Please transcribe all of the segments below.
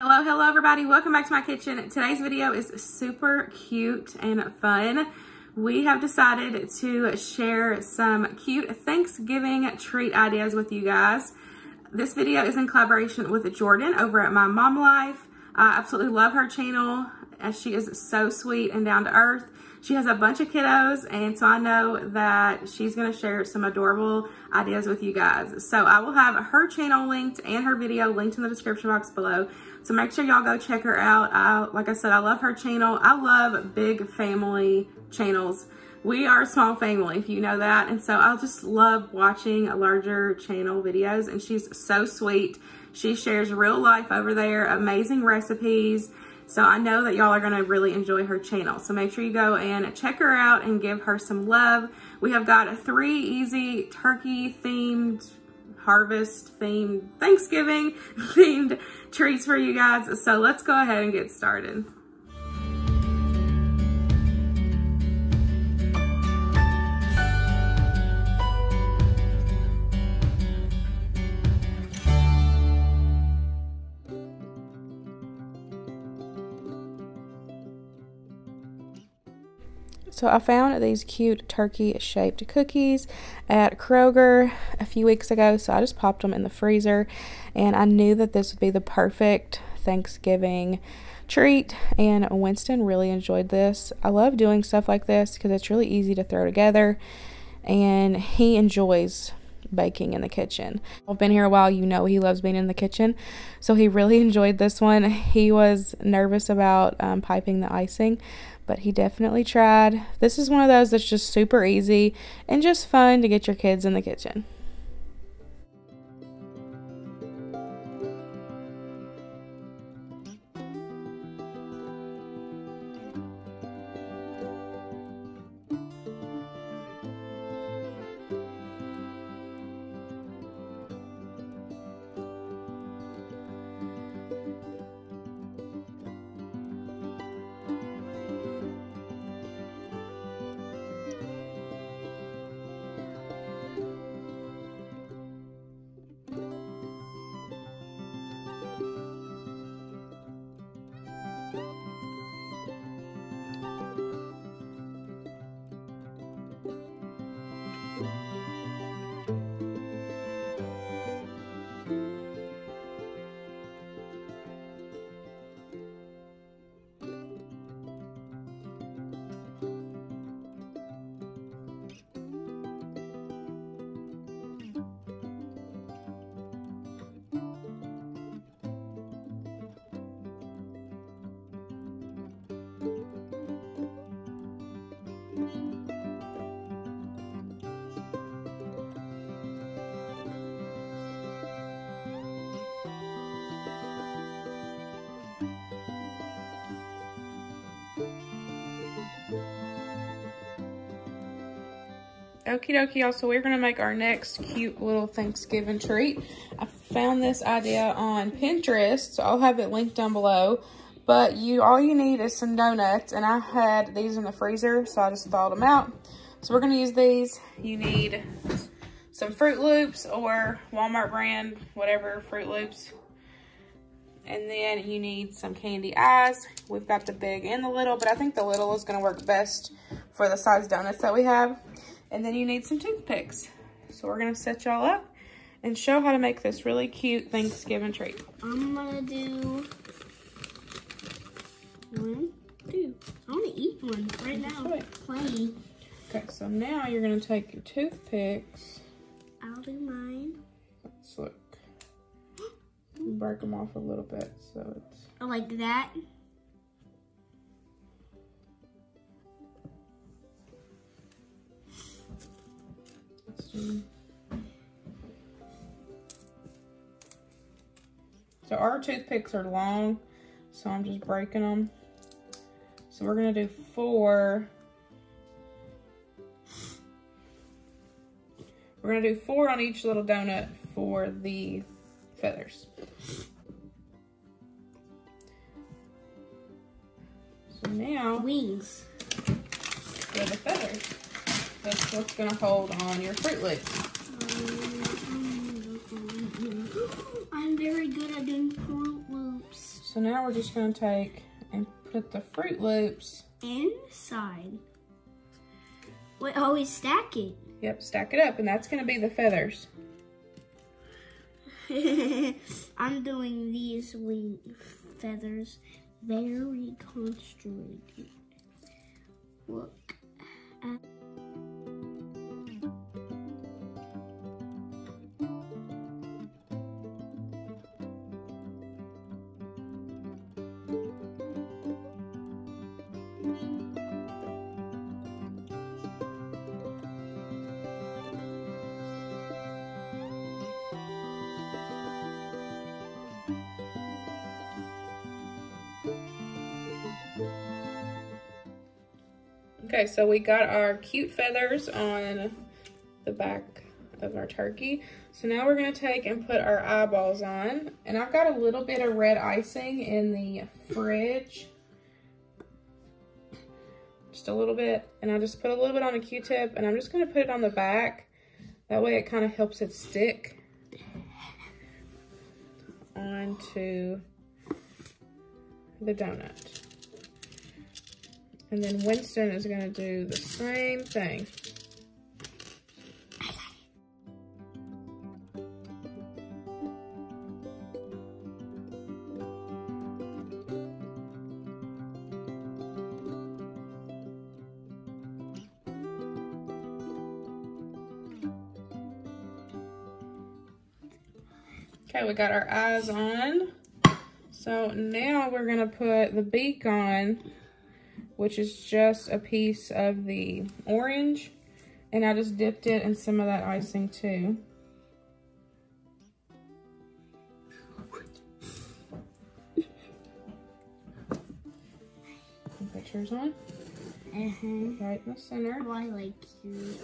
Hello, hello everybody. Welcome back to my kitchen. Today's video is super cute and fun. We have decided to share some cute Thanksgiving treat ideas with you guys. This video is in collaboration with Jordan over at My Mom Life. I absolutely love her channel as she is so sweet and down to earth. She has a bunch of kiddos, and so I know that she's going to share some adorable ideas with you guys. So I will have her channel linked and her video linked in the description box below. So make sure y'all go check her out. I, like I said, I love her channel. I love big family channels. We are a small family, if you know that. And so I just love watching larger channel videos, and she's so sweet. She shares real life over there, amazing recipes, so I know that y'all are to really enjoy her channel. So make sure you go and check her out and give her some love. We have got three easy turkey themed harvest themed, Thanksgiving themed treats for you guys. So let's go ahead and get started. So I found these cute turkey shaped cookies at Kroger a few weeks ago. So I just popped them in the freezer and I knew that this would be the perfect Thanksgiving treat and Winston really enjoyed this. I love doing stuff like this because it's really easy to throw together and he enjoys baking in the kitchen. I've been here a while, you know he loves being in the kitchen. So he really enjoyed this one. He was nervous about um, piping the icing, but he definitely tried. This is one of those that's just super easy and just fun to get your kids in the kitchen. Okie dokie, y'all. So we're going to make our next cute little Thanksgiving treat. I found this idea on Pinterest, so I'll have it linked down below. But you, all you need is some donuts, and I had these in the freezer, so I just thawed them out. So we're going to use these. You need some Fruit Loops or Walmart brand, whatever Fruit Loops. And then you need some candy eyes. We've got the big and the little, but I think the little is going to work best for the size donuts that we have. And then you need some toothpicks. So we're gonna set y'all up and show how to make this really cute Thanksgiving treat. I'm gonna do one, two. I wanna eat one right now. Plain. Okay, so now you're gonna take your toothpicks. I'll do mine. Let's look. Break them off a little bit so it's... Oh, like that? So our toothpicks are long, so I'm just breaking them. So we're gonna do four. We're gonna do four on each little donut for the feathers. So now. Wings. For the feathers. That's what's gonna hold on your Fruit Loops. I'm very good at doing Fruit Loops. So now we're just gonna take and put the Fruit Loops inside. Wait, always oh, stack it. Yep, stack it up, and that's gonna be the feathers. I'm doing these wing feathers very concentrated. Look at Okay, so we got our cute feathers on the back of our turkey. So now we're gonna take and put our eyeballs on. And I've got a little bit of red icing in the fridge. Just a little bit. And I just put a little bit on a Q-tip and I'm just gonna put it on the back. That way it kind of helps it stick onto the donut. And then Winston is gonna do the same thing. Okay, we got our eyes on. So now we're gonna put the beak on which is just a piece of the orange. And I just dipped it in some of that icing too. Put yours on. Uh -huh. Right in the center. Oh, I like you.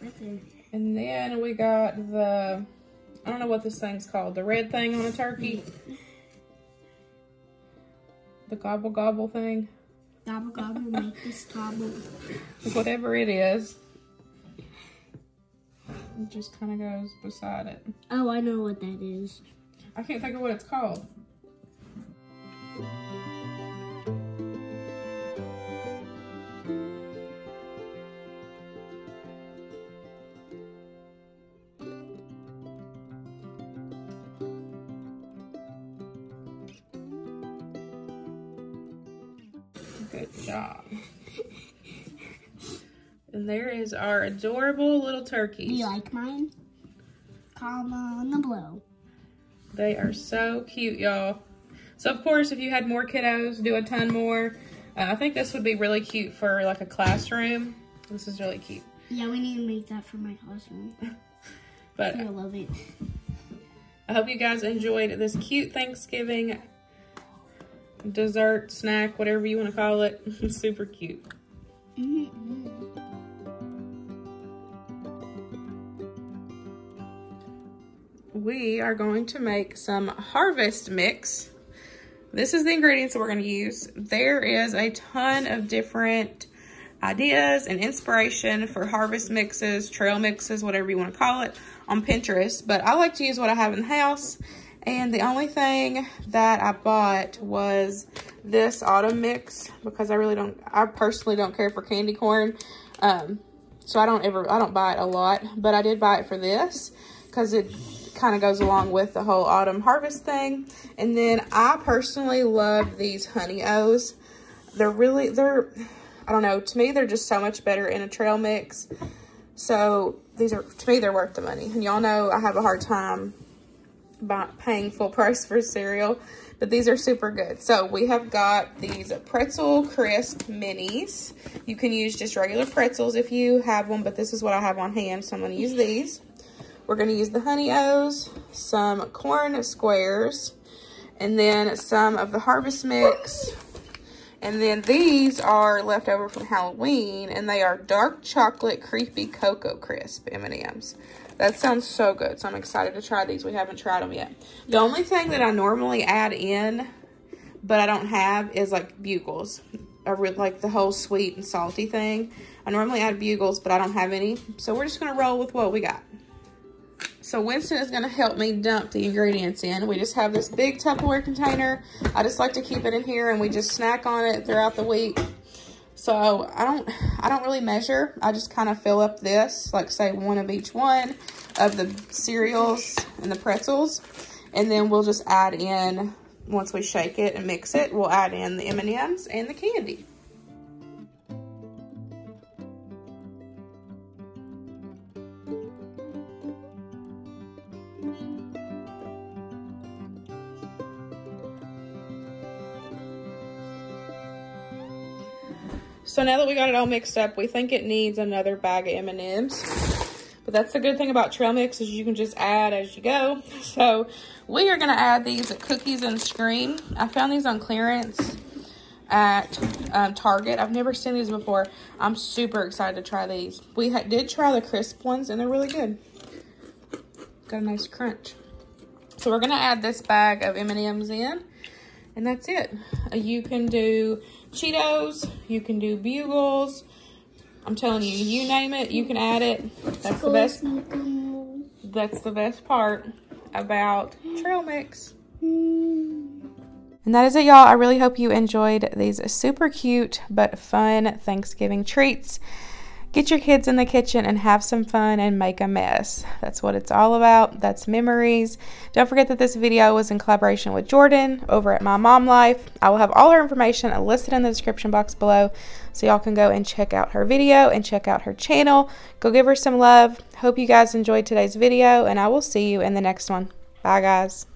There. And then we got the, I don't know what this thing's called, the red thing on a turkey the gobble gobble thing. Gobble gobble, make this gobble. Whatever it is. It just kind of goes beside it. Oh, I know what that is. I can't think of what it's called. Good job. and there is our adorable little turkeys. Do you like mine? Comment the below. They are so cute, y'all. So, of course, if you had more kiddos, do a ton more. Uh, I think this would be really cute for, like, a classroom. This is really cute. Yeah, we need to make that for my classroom. but I love it. I hope you guys enjoyed this cute Thanksgiving dessert, snack, whatever you want to call it. super cute. Mm -hmm. We are going to make some harvest mix. This is the ingredients that we're going to use. There is a ton of different ideas and inspiration for harvest mixes, trail mixes, whatever you want to call it, on Pinterest. But I like to use what I have in the house. And the only thing that I bought was this autumn mix because I really don't, I personally don't care for candy corn. Um, so I don't ever, I don't buy it a lot, but I did buy it for this because it kind of goes along with the whole autumn harvest thing. And then I personally love these honey O's. They're really, they're, I don't know, to me, they're just so much better in a trail mix. So these are, to me, they're worth the money. And y'all know I have a hard time paying full price for cereal, but these are super good. So we have got these pretzel crisp minis. You can use just regular pretzels if you have one, but this is what I have on hand, so I'm gonna use these. We're gonna use the Honey O's, some corn squares, and then some of the Harvest Mix. And then these are left over from Halloween, and they are dark chocolate creepy cocoa crisp M&Ms. That sounds so good. So I'm excited to try these. We haven't tried them yet. The only thing that I normally add in, but I don't have, is like bugles. I really like the whole sweet and salty thing. I normally add bugles, but I don't have any. So we're just going to roll with what we got. So Winston is going to help me dump the ingredients in. We just have this big Tupperware container. I just like to keep it in here and we just snack on it throughout the week. So I don't, I don't really measure. I just kind of fill up this, like say one of each one of the cereals and the pretzels. And then we'll just add in, once we shake it and mix it, we'll add in the M&Ms and the candy. So now that we got it all mixed up, we think it needs another bag of M&Ms. But that's the good thing about trail mix is you can just add as you go. So we are going to add these cookies and scream. I found these on clearance at um, Target. I've never seen these before. I'm super excited to try these. We did try the crisp ones and they're really good. Got a nice crunch. So we're going to add this bag of M&Ms in and that's it. You can do Cheetos, you can do Bugles. I'm telling you, you name it, you can add it. That's the best. That's the best part about trail mix. And that is it, y'all. I really hope you enjoyed these super cute but fun Thanksgiving treats. Get your kids in the kitchen and have some fun and make a mess. That's what it's all about. That's memories. Don't forget that this video was in collaboration with Jordan over at My Mom Life. I will have all her information listed in the description box below so y'all can go and check out her video and check out her channel. Go give her some love. Hope you guys enjoyed today's video and I will see you in the next one. Bye guys.